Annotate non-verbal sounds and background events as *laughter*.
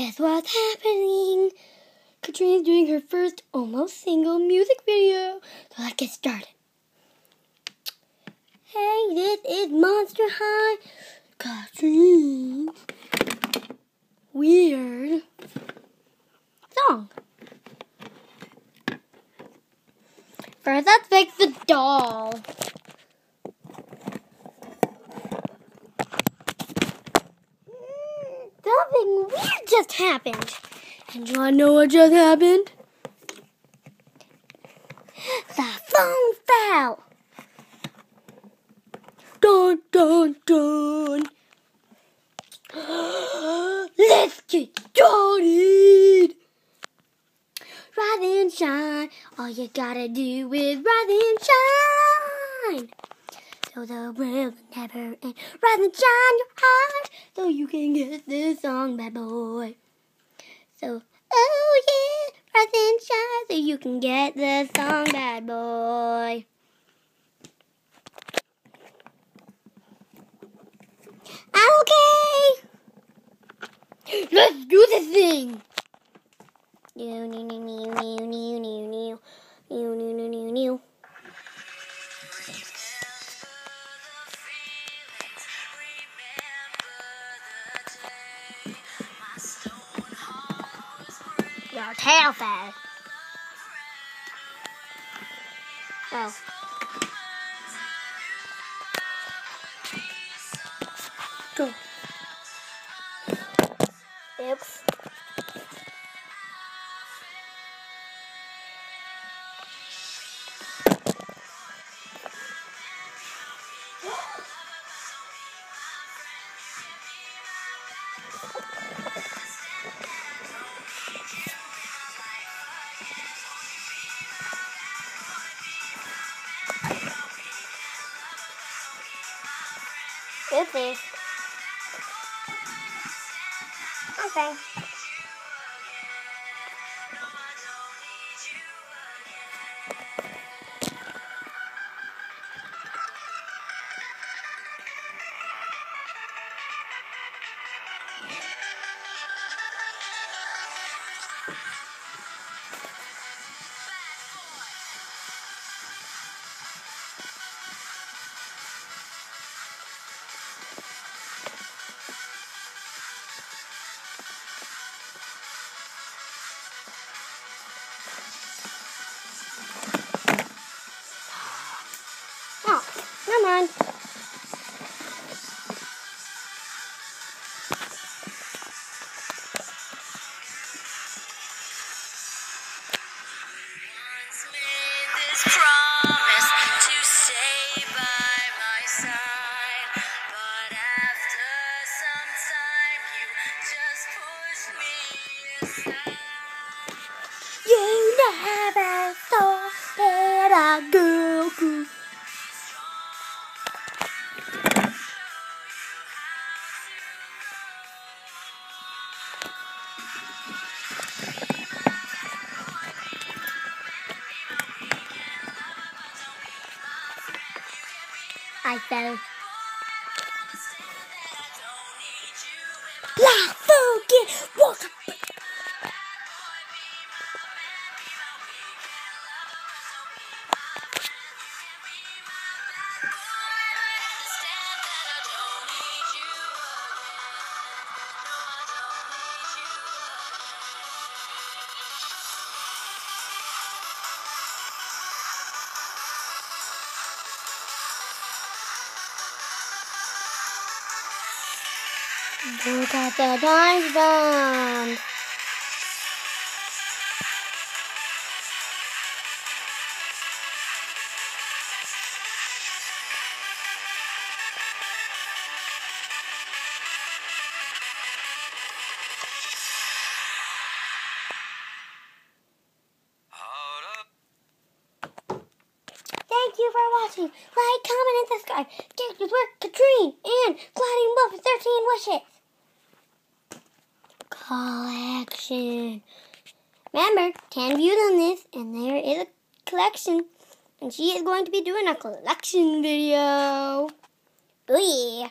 guess what's happening? Katrina's doing her first almost single music video. So let's get started. Hey, this is Monster High. Katrina. Weird song. First, let's fix the doll. Something weird just happened. And you wanna know what just happened? The phone fell. Dun dun dun. *gasps* Let's get started. Rise and shine. All you gotta do is rise and shine. So the world will never end. Rise and shine your heart, so you can get this song, bad boy. So, oh yeah, rise and shine so you can get the song, bad boy. Okay. Let's do this thing. New, new, new, new, new, new, new, new, new, new, new, new, our tail fan. Oh. Go. Oops. Oopsie. Okay. I fell. La fucking walk. Look at the dive band. Thank you for watching. Like, comment, and subscribe. Characters work, Catrine, and Gliding Wolf with 13 wishes. Collection. Remember, 10 views on this, and there is a collection. And she is going to be doing a collection video. Oh yeah.